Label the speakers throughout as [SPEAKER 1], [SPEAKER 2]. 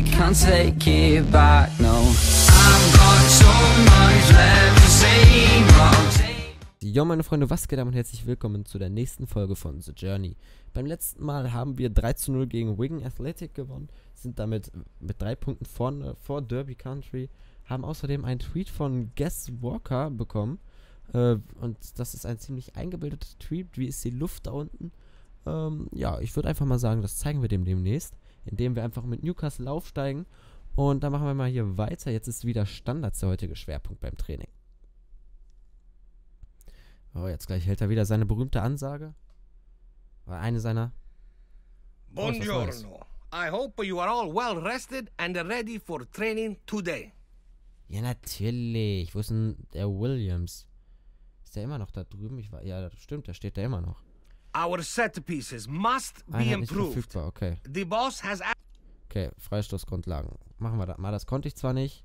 [SPEAKER 1] you can't take it back, no
[SPEAKER 2] Jo, meine Freunde, was geht ab und herzlich willkommen zu der nächsten Folge von The Journey. Beim letzten Mal haben wir 3 zu 0 gegen Wigan Athletic gewonnen, sind damit mit drei Punkten vorne vor Derby Country, haben außerdem einen Tweet von Guess Walker bekommen. Äh, und das ist ein ziemlich eingebildeter Tweet. Wie ist die Luft da unten? Ähm, ja, ich würde einfach mal sagen, das zeigen wir dem demnächst, indem wir einfach mit Newcastle aufsteigen. Und dann machen wir mal hier weiter. Jetzt ist wieder Standards der heutige Schwerpunkt beim Training. Oh, jetzt gleich hält er wieder seine berühmte Ansage. Oder eine seiner.
[SPEAKER 3] Buongiorno. I hope you are all well rested and ready for training today.
[SPEAKER 2] Ja, natürlich. Wo ist denn der Williams? Ist der immer noch da drüben? Ich war, ja, das stimmt, der steht da immer noch.
[SPEAKER 3] Our set pieces must be
[SPEAKER 2] nicht
[SPEAKER 3] improved.
[SPEAKER 2] verfügbar, okay.
[SPEAKER 3] The boss has
[SPEAKER 2] Okay, Freistoßgrundlagen. Machen wir das mal. Das konnte ich zwar nicht,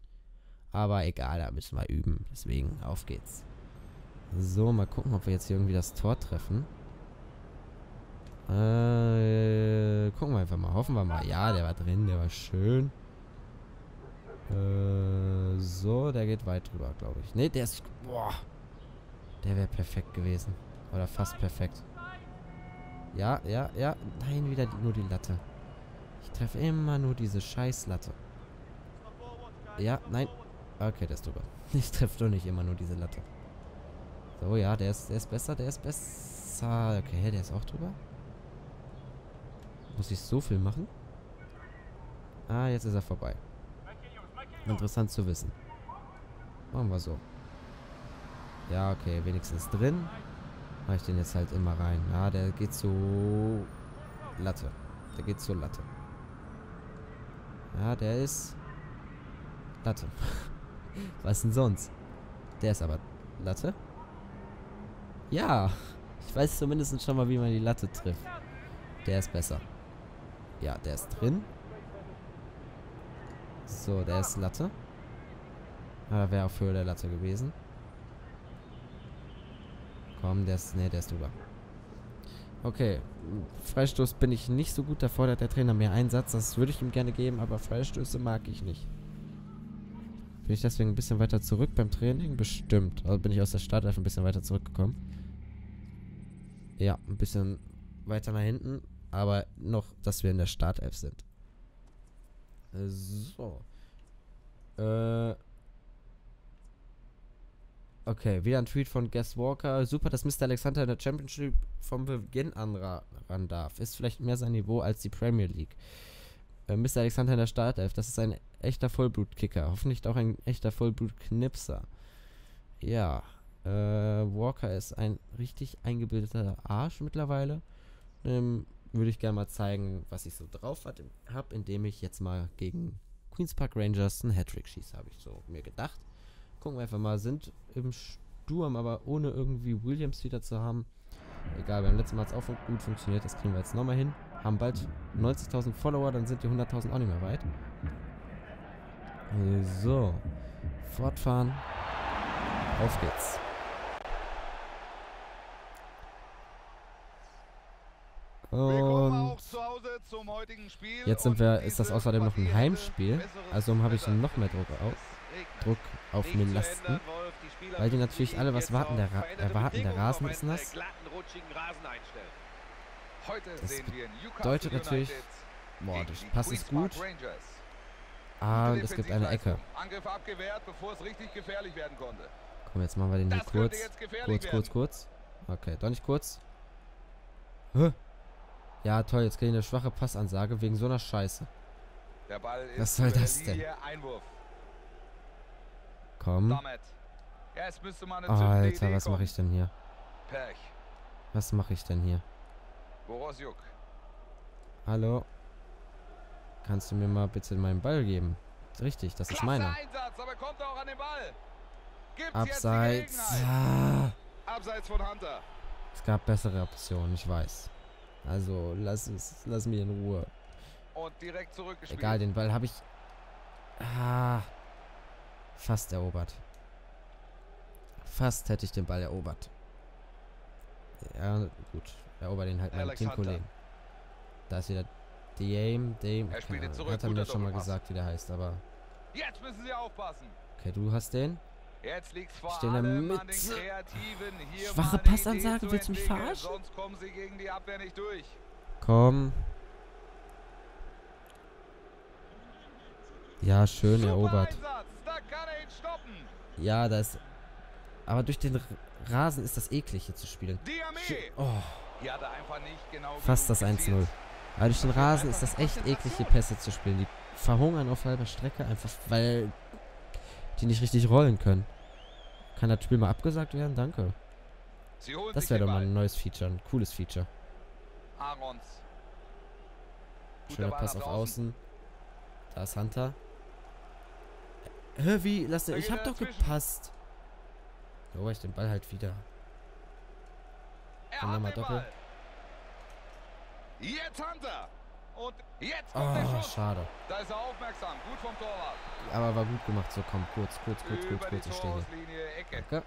[SPEAKER 2] aber egal, da müssen wir üben. Deswegen, auf geht's. So, mal gucken, ob wir jetzt hier irgendwie das Tor treffen. Äh, gucken wir einfach mal. Hoffen wir mal. Ja, der war drin, der war schön. Äh, so, der geht weit drüber, glaube ich. Ne, der ist... Boah. Der wäre perfekt gewesen. Oder fast perfekt. Ja, ja, ja. Nein, wieder nur die Latte. Ich treffe immer nur diese Scheißlatte. Ja, nein. Okay, der ist drüber. Ich treffe doch nicht immer nur diese Latte. So, ja, der ist, der ist besser, der ist besser. Okay, der ist auch drüber. Muss ich so viel machen? Ah, jetzt ist er vorbei. Interessant zu wissen. Machen wir so. Ja, okay, wenigstens drin. Mach ich den jetzt halt immer rein. Ja, der geht zu Latte. Der geht zur Latte. Ja, der ist Latte. Was denn sonst? Der ist aber Latte. Ja. Ich weiß zumindest schon mal, wie man die Latte trifft. Der ist besser. Ja, der ist drin. So, der ist Latte. Ah, wäre auf Höhe der Latte gewesen. Komm, der ist. Ne, der ist drüber. Okay. Freistoß bin ich nicht so gut. Da fordert der Trainer mehr Einsatz. Das würde ich ihm gerne geben, aber Freistöße mag ich nicht. Bin ich deswegen ein bisschen weiter zurück beim Training? Bestimmt. Also bin ich aus der Startelf ein bisschen weiter zurückgekommen. Ja, ein bisschen weiter nach hinten. Aber noch, dass wir in der Startelf sind. So. Äh. Okay, wieder ein Tweet von Guess Walker. Super, dass Mr. Alexander in der Championship vom Beginn an ra ran darf. Ist vielleicht mehr sein Niveau als die Premier League. Äh, Mr. Alexander in der Startelf. Das ist ein echter Vollblutkicker. Hoffentlich auch ein echter Vollblutknipser. Ja. Äh, Walker ist ein richtig eingebildeter Arsch mittlerweile. Ähm, würde ich gerne mal zeigen, was ich so drauf habe, indem ich jetzt mal gegen Queens Park Rangers einen Hattrick schieße, habe ich so mir gedacht. Gucken wir einfach mal, sind im Sturm, aber ohne irgendwie Williams wieder zu haben. Egal, beim letzten Mal hat es auch gut funktioniert, das kriegen wir jetzt nochmal hin. Haben bald 90.000 Follower, dann sind die 100.000 auch nicht mehr weit. So, fortfahren. Auf geht's. Und. Jetzt sind wir, ist das außerdem noch ein Heimspiel. Also habe ich noch mehr Druck auf. Druck auf mir Lasten. Weil die natürlich alle was warten. Der Ra erwarten, der
[SPEAKER 4] Bedingungen
[SPEAKER 2] Rasen ist nass. Das bedeutet natürlich- Boah,
[SPEAKER 4] die
[SPEAKER 2] Pass ist gut. Ah, und es gibt eine Ecke. Komm, jetzt machen wir den hier kurz. Kurz, kurz, kurz. Okay, doch nicht kurz. Hä? Ja, toll, jetzt kriege ich eine schwache Passansage wegen so einer Scheiße.
[SPEAKER 4] Der
[SPEAKER 2] Was soll
[SPEAKER 4] der
[SPEAKER 2] das denn?
[SPEAKER 4] Einwurf.
[SPEAKER 2] Komm.
[SPEAKER 4] Damit. Ja, es müsste mal eine
[SPEAKER 2] Oh,
[SPEAKER 4] zündende
[SPEAKER 2] Alter, was mache ich denn hier? Was mache ich denn hier? Hallo? Kannst du mir mal bitte meinen Ball geben? Richtig, das ist meiner. Abseits. Ah,
[SPEAKER 4] Gelegenheit. Abseits von Hunter.
[SPEAKER 2] es gab bessere Optionen, ich weiß. Also, lass es, lass mich in Ruhe.
[SPEAKER 4] Und direkt zurückgespielt.
[SPEAKER 2] Egal, den Ball habe ich. Ah. Fast erobert. Fast hätte ich den Ball erobert. Ja, gut. Erober den halt meinem. Teamkollegen. Da ist wieder Dame, Dame.
[SPEAKER 4] Er spielt zurück,
[SPEAKER 2] Hat er mir schon mal gesagt, wie der heißt, aber.
[SPEAKER 4] Jetzt müssen sie aufpassen.
[SPEAKER 2] Okay, du hast den.
[SPEAKER 4] Jetzt liegt's vor
[SPEAKER 2] Steh in der
[SPEAKER 4] allem. Hier
[SPEAKER 2] Schwache Passansage, willst du mich verarschen?
[SPEAKER 4] Sonst kommen sie gegen die Abwehr nicht durch.
[SPEAKER 2] Komm. Ja, schön
[SPEAKER 4] Super
[SPEAKER 2] erobert.
[SPEAKER 4] Einsatz.
[SPEAKER 2] Ja, da ist. Aber durch den Rasen ist das eklig hier zu spielen. Oh,
[SPEAKER 4] genau
[SPEAKER 2] fast das
[SPEAKER 4] genug
[SPEAKER 2] 1-0.
[SPEAKER 4] gezielt.
[SPEAKER 2] Aber durch den Rasen ist das echt eklig, hier Pässe zu spielen. Die verhungern auf halber Strecke einfach, weil die nicht richtig rollen können. Kann das Spiel mal abgesagt werden? Danke. Das wäre doch mal ein neues Feature, ein cooles Feature. Schöner Pass auf. Außen. Da ist Hunter. Hä, wie? Lass
[SPEAKER 4] Da
[SPEAKER 2] den, ich hab doch gepasst. Jo, ich den Ball halt wieder.
[SPEAKER 4] Er hat
[SPEAKER 2] nochmal
[SPEAKER 4] den
[SPEAKER 2] Doppel.
[SPEAKER 4] Ball. Jetzt Hunter. Und jetzt kommt
[SPEAKER 2] Oh, schade.
[SPEAKER 4] Da ist er aufmerksam. Gut vom Torwart.
[SPEAKER 2] Aber war gut gemacht. So, komm, kurz, kurz, kurz, kurz, kurz. Ich stehe hier.
[SPEAKER 4] Ecke.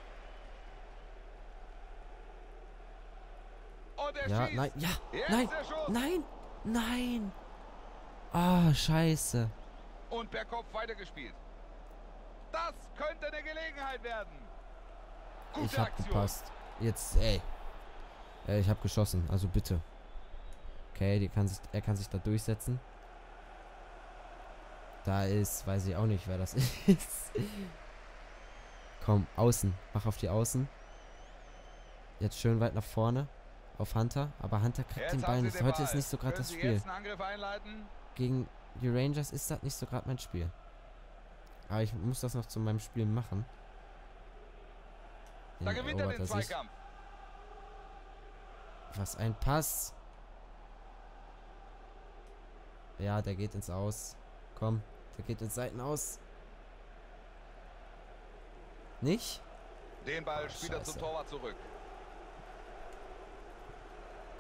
[SPEAKER 4] Und
[SPEAKER 2] Ja, nein, ja, nein, nein, nein. Ah, scheiße.
[SPEAKER 4] Und per Kopf weitergespielt. Das könnte eine Gelegenheit werden. Gute
[SPEAKER 2] Ich hab
[SPEAKER 4] Aktion.
[SPEAKER 2] gepasst. Jetzt, ey. Äh, ich hab geschossen, also bitte. Okay, kann sich, er kann sich da durchsetzen. Da ist, weiß ich auch nicht, wer das ist. Komm, außen. Mach auf die Außen. Jetzt schön weit nach vorne. Auf Hunter. Aber Hunter kriegt
[SPEAKER 4] Jetzt
[SPEAKER 2] den Ball nicht. Heute
[SPEAKER 4] Ball.
[SPEAKER 2] ist nicht so gerade das Spiel. Gegen die Rangers ist das nicht so gerade mein Spiel. Aber ich muss das noch zu meinem Spiel machen.
[SPEAKER 4] Da
[SPEAKER 2] Den
[SPEAKER 4] gewinnt er
[SPEAKER 2] erobert
[SPEAKER 4] den. Zweikampf.
[SPEAKER 2] Was ein Pass. Ja, der geht ins Aus. Komm, der geht ins Seiten aus. Nicht?
[SPEAKER 4] Den Ball
[SPEAKER 2] Oh,
[SPEAKER 4] spielt er zum. Torwart zurück.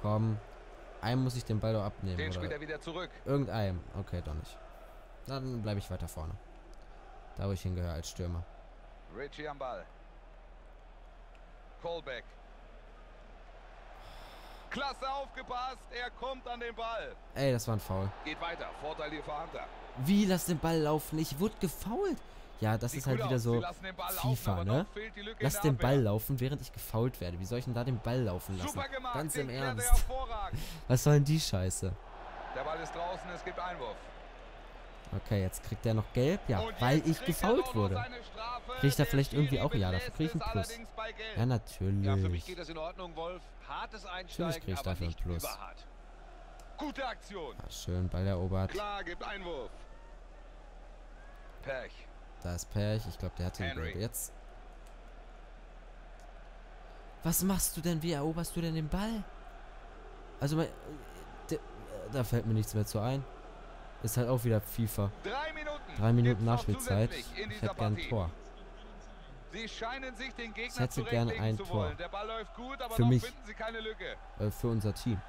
[SPEAKER 2] Komm. Einem muss ich den Ball doch abnehmen.
[SPEAKER 4] Den spielt er wieder zurück.
[SPEAKER 2] irgendeinem. Okay, doch nicht. Dann bleibe ich weiter vorne. Da, wo ich hingehöre als Stürmer.
[SPEAKER 4] Richie am Ball. Colbeck. Klasse aufgepasst. Er kommt an den Ball.
[SPEAKER 2] Ey, das war ein Foul.
[SPEAKER 4] Geht weiter. Vorteil hier für Hunter.
[SPEAKER 2] Wie, lass den Ball laufen? Ich wurde gefault. Ja, das
[SPEAKER 4] Sieht
[SPEAKER 2] ist halt wieder
[SPEAKER 4] aus.
[SPEAKER 2] so
[SPEAKER 4] laufen,
[SPEAKER 2] FIFA,
[SPEAKER 4] aber
[SPEAKER 2] ne? Lass den Ball laufen, während ich gefault werde. Wie soll ich denn da den Ball laufen lassen?
[SPEAKER 4] Super gemacht.
[SPEAKER 2] Ganz im
[SPEAKER 4] er
[SPEAKER 2] Ernst. Was soll denn die Scheiße?
[SPEAKER 4] Der Ball ist draußen. Es gibt Einwurf.
[SPEAKER 2] Okay, jetzt kriegt er noch gelb. Ja, weil ich gefault wurde. Kriegt er vielleicht irgendwie auch- ja, dafür
[SPEAKER 4] belässt
[SPEAKER 2] krieg ich einen Plus. Ja, natürlich.
[SPEAKER 5] Ja, für mich geht das in Ordnung, Wolf. Hartes Einsteigen,
[SPEAKER 2] krieg ich dafür einen Plus.
[SPEAKER 4] Gute Aktion.
[SPEAKER 2] Ah, schön, Ball erobert.
[SPEAKER 4] Klar, gibt Einwurf. Pech.
[SPEAKER 2] Da ist Pech. Ich glaube, der hat den gelbe. Jetzt. Was machst du denn? Wie eroberst du denn den Ball? Also, äh, äh, da fällt mir nichts mehr zu ein. Ist halt auch wieder FIFA.
[SPEAKER 4] Drei Minuten.
[SPEAKER 2] Drei Minuten Nachspielzeit. Ich hätte gern ein. Tor.
[SPEAKER 4] Sie scheinen sich den Gegner
[SPEAKER 2] Ich hätte gerne ein Tor.
[SPEAKER 4] wollen. Der Ball läuft gut, aber
[SPEAKER 2] Für mich. Äh, für unser Team.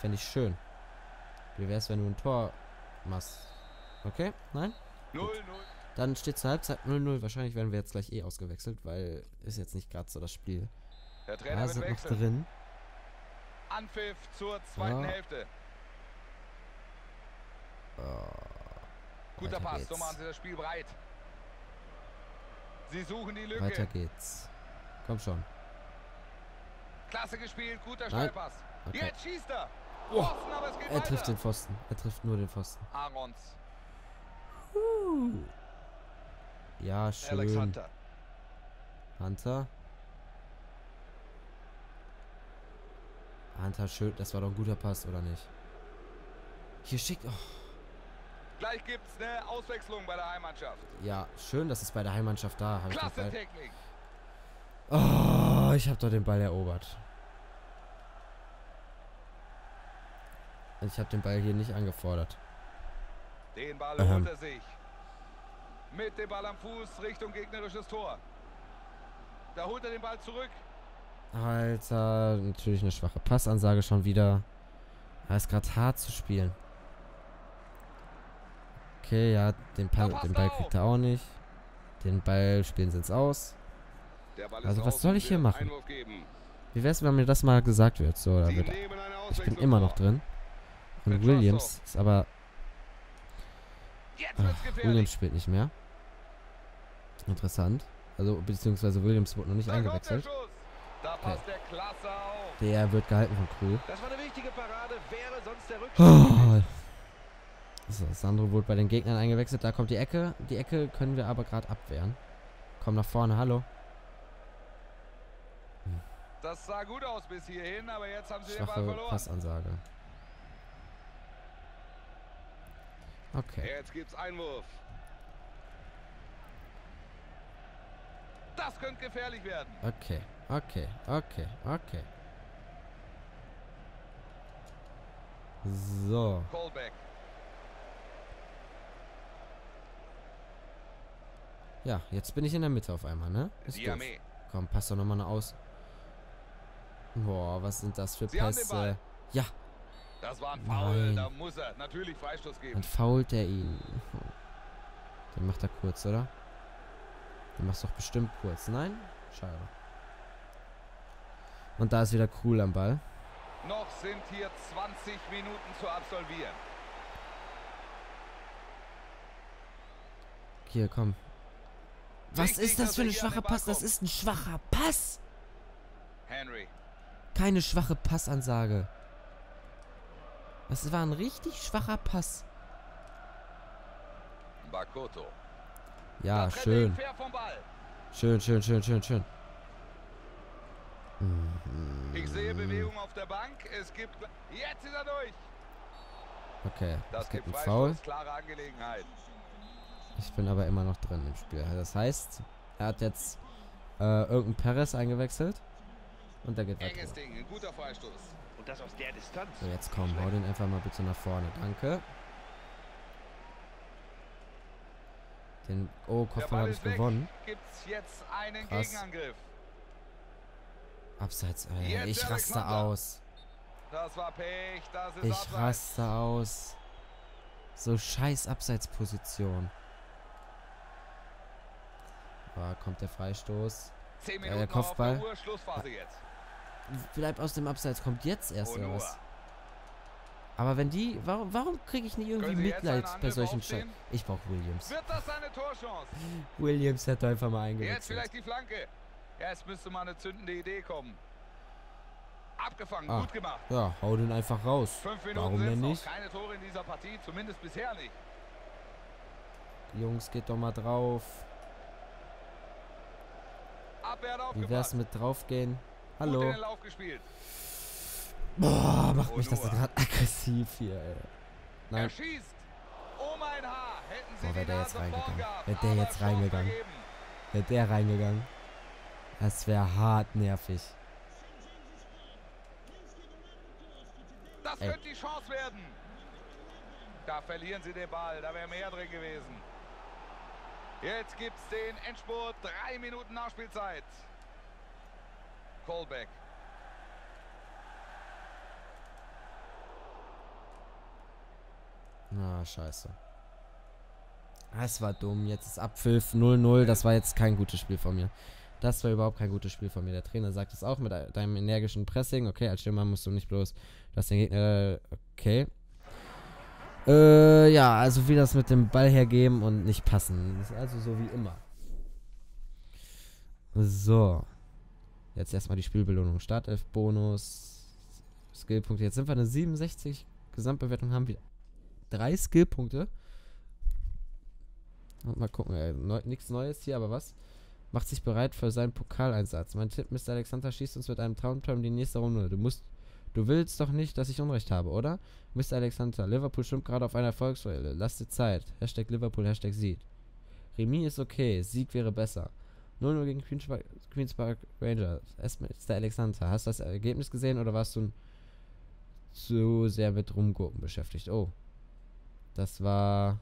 [SPEAKER 2] Fände ich schön. Wie wär's, wenn du ein Tor machst? Okay? Nein?
[SPEAKER 4] 0-0.
[SPEAKER 2] Dann steht zur Halbzeit 0-0. Wahrscheinlich werden wir jetzt gleich eh ausgewechselt, weil ist jetzt nicht gerade so das Spiel.
[SPEAKER 4] Der Trainer
[SPEAKER 2] Ja, sind noch drin.
[SPEAKER 4] Anpfiff zur zweiten
[SPEAKER 2] Ja.
[SPEAKER 4] Hälfte. Guter
[SPEAKER 2] Weiter
[SPEAKER 4] Pass,
[SPEAKER 2] geht's.
[SPEAKER 4] so machen sie das Spiel breit. Sie suchen die Lücke.
[SPEAKER 2] Weiter geht's. Komm schon.
[SPEAKER 4] Klasse gespielt, guter. Steilpass.
[SPEAKER 2] Okay.
[SPEAKER 4] Jetzt schießt er.
[SPEAKER 2] Oh,
[SPEAKER 4] Pfosten, aber es geht
[SPEAKER 2] Er
[SPEAKER 4] weiter.
[SPEAKER 2] trifft den Pfosten. Er trifft nur den Pfosten.
[SPEAKER 4] Arons.
[SPEAKER 2] Ja,
[SPEAKER 5] Alex
[SPEAKER 2] schön.
[SPEAKER 5] Hunter.
[SPEAKER 2] Hunter. Hunter, schön. Das war doch ein guter Pass, oder nicht? Hier schickt. Oh,
[SPEAKER 4] Gleich gibt's eine Auswechslung bei der Heimmannschaft.
[SPEAKER 2] ja, schön, dass es bei der Heimmannschaft da. Ich, den
[SPEAKER 4] Klasse
[SPEAKER 2] Ball.
[SPEAKER 4] Technik.
[SPEAKER 2] Oh, ich habe doch den Ball erobert. Ich habe den Ball hier nicht angefordert.
[SPEAKER 4] Den Ball
[SPEAKER 2] Ähm.
[SPEAKER 4] holt er sich. Mit dem Ball am Fuß Richtung gegnerisches Tor. Da holt er den Ball zurück.
[SPEAKER 2] Alter, natürlich eine schwache Passansage schon wieder. Er ist gerade hart zu spielen. Okay, ja, den,
[SPEAKER 4] passt
[SPEAKER 2] den Ball kriegt er auch nicht. Den Ball spielen sie ins Aus. Also was soll ich hier machen? Wie wär's, wenn mir das mal gesagt wird? So, da wird, ich bin immer noch drin. Und Williams ist aber.
[SPEAKER 4] Jetzt
[SPEAKER 2] Ach,
[SPEAKER 4] gefährlich.
[SPEAKER 2] Williams spielt nicht mehr. Interessant. Also, beziehungsweise Williams wurde noch nicht eingewechselt.
[SPEAKER 4] Passt der
[SPEAKER 2] wird gehalten von Krul.
[SPEAKER 4] Das war eine wichtige Parade, wäre sonst der Rückstand.
[SPEAKER 2] So, Sandro wurde bei den Gegnern eingewechselt. Da kommt die Ecke. Die Ecke können wir aber gerade abwehren. Komm nach vorne, hallo.
[SPEAKER 4] Das sah gut aus bis hierhin, aber jetzt haben sie den Ball
[SPEAKER 2] Schwache
[SPEAKER 4] verloren.
[SPEAKER 2] Passansage. Okay.
[SPEAKER 4] Jetzt gibt's Einwurf. Das könnte gefährlich werden.
[SPEAKER 2] Okay, okay, okay, okay. So.
[SPEAKER 4] Callback.
[SPEAKER 2] Ja, jetzt bin ich in der Mitte auf einmal, ne? Ist doof.
[SPEAKER 4] Diame.
[SPEAKER 2] Komm, pass doch nochmal aus. Boah, was sind das für
[SPEAKER 4] Sie
[SPEAKER 2] Pässe? Ja,
[SPEAKER 4] Das war ein Foul.
[SPEAKER 2] Nein.
[SPEAKER 4] Da muss er natürlich Freistoß geben.
[SPEAKER 2] dann fault er ihn. Dann macht er kurz, oder? Dann machst doch bestimmt kurz. Nein? Schade. Und da ist wieder cool am Ball.
[SPEAKER 4] Noch sind hier 20 Minuten zu absolvieren.
[SPEAKER 2] Hier, komm. Was ist das für ein schwacher Pass? Das ist ein schwacher Pass.
[SPEAKER 4] Henry.
[SPEAKER 2] Keine schwache Passansage. Das war ein richtig schwacher Pass.
[SPEAKER 4] Bakoto.
[SPEAKER 2] Ja, schön. Schön, schön, schön, schön, schön.
[SPEAKER 4] Ich sehe Bewegung auf der Bank. Es gibt. Jetzt ist er durch.
[SPEAKER 2] Okay,
[SPEAKER 4] Das
[SPEAKER 2] es gibt einen Foul.
[SPEAKER 4] Klare Angelegenheit.
[SPEAKER 2] Ich bin aber immer noch drin im Spiel. Das heißt, er hat jetzt äh, irgendeinen Perez eingewechselt. Und der geht weiter.
[SPEAKER 4] Ding. Ein guter Freistoß.
[SPEAKER 5] Und das aus der Distanz.
[SPEAKER 2] So, jetzt komm, hau den einfach mal bitte nach vorne. Danke. Den. Oh,
[SPEAKER 4] Ball
[SPEAKER 2] habe ich gewonnen.
[SPEAKER 4] Gibt's jetzt einen
[SPEAKER 2] Krass.
[SPEAKER 4] Gegenangriff.
[SPEAKER 2] Abseits. Äh,
[SPEAKER 4] Jetzt
[SPEAKER 2] ich raste aus.
[SPEAKER 4] Das war Pech. Das ist
[SPEAKER 2] Ich
[SPEAKER 4] Abseits.
[SPEAKER 2] raste aus. So scheiß Abseitsposition. Da kommt der Freistoß.
[SPEAKER 4] Zehn
[SPEAKER 2] der
[SPEAKER 4] Minuten
[SPEAKER 2] Kopfball.
[SPEAKER 4] der Uhr. Schlussphase jetzt.
[SPEAKER 2] Bleib aus dem Abseits, kommt jetzt erst oder was? Aber wenn die. Warum, warum kriege ich nie irgendwie
[SPEAKER 4] jetzt
[SPEAKER 2] Mitleid bei solchen? Scheiß? Ich brauch Williams. Williams hätte einfach mal
[SPEAKER 4] Jetzt
[SPEAKER 2] eingewechselt.
[SPEAKER 4] vielleicht die Flanke. Jetzt müsste mal eine zündende Idee kommen. Abgefangen,
[SPEAKER 2] Ah.
[SPEAKER 4] gut gemacht.
[SPEAKER 2] Ja, hau den einfach raus. Warum denn nicht?
[SPEAKER 4] Keine Tore in dieser Partie, zumindest bisher nicht.
[SPEAKER 2] Jungs, geht doch mal drauf. Wie wär's mit draufgehen? Hallo. Boah, macht mich das gerade aggressiv hier, ey. Nein, Boah, wär
[SPEAKER 4] die
[SPEAKER 2] der jetzt reingegangen.
[SPEAKER 4] gehabt,
[SPEAKER 2] Wär der jetzt reingegangen. wäre der reingegangen. Das wäre hart nervig.
[SPEAKER 4] Das könnte die Chance werden. Da verlieren sie den Ball. Da wäre mehr drin gewesen. Jetzt gibt's den Endspurt. Drei Minuten Nachspielzeit. Callback.
[SPEAKER 2] Na, scheiße. Das war dumm. Jetzt ist Abpfiff 0-0. Das war jetzt kein gutes Spiel von mir. Das war überhaupt kein gutes Spiel von mir. Der Trainer sagt es auch mit de- deinem energischen Pressing. Okay, als Stürmer musst du nicht bloß, dass den Gegner. Okay. Äh, ja, also wie das mit dem Ball hergeben und nicht passen. Ist also so wie immer. So. Jetzt erstmal die Spielbelohnung. Startelf-Bonus. Skillpunkte. Jetzt sind wir eine 67. Gesamtbewertung haben wir drei Skillpunkte. Mal gucken, äh, neu, nichts Neues hier, aber was? Macht sich bereit für seinen Pokaleinsatz. Mein Tipp, Mr. Alexander schießt uns mit einem Traumturm die nächste Runde. Du musst, du willst doch nicht, dass ich Unrecht habe, oder? Mr. Alexander, Liverpool stimmt gerade auf einer Erfolgswelle. Lass dir Zeit. Hashtag Liverpool, Hashtag Sieg. Remis ist okay, Sieg wäre besser. 0-0 gegen Queens Park, Queens Park Rangers. Mr. Alexander, hast du das Ergebnis gesehen oder warst du zu sehr mit Rumgurken beschäftigt? Oh. Das war.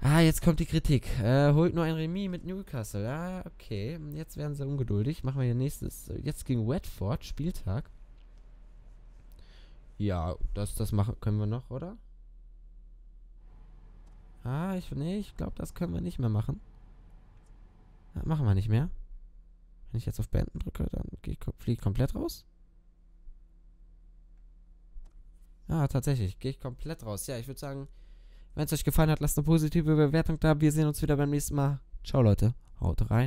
[SPEAKER 2] Ah, jetzt kommt die Kritik. Äh, holt nur ein Remis mit Newcastle. Ah, okay. Jetzt werden sie ungeduldig. Machen wir hier nächstes. Jetzt gegen Watford, Spieltag. Ja, das, das machen können wir noch, oder? Ah, ich, nee, ich glaube, das können wir nicht mehr machen. Ja, machen wir nicht mehr. Wenn ich jetzt auf Beenden drücke, dann fliege ich komplett raus. Ja, tatsächlich. Gehe ich komplett raus. Ja, ich würde sagen, wenn es euch gefallen hat, lasst eine positive Bewertung da. Wir sehen uns wieder beim nächsten Mal. Ciao, Leute. Haut rein.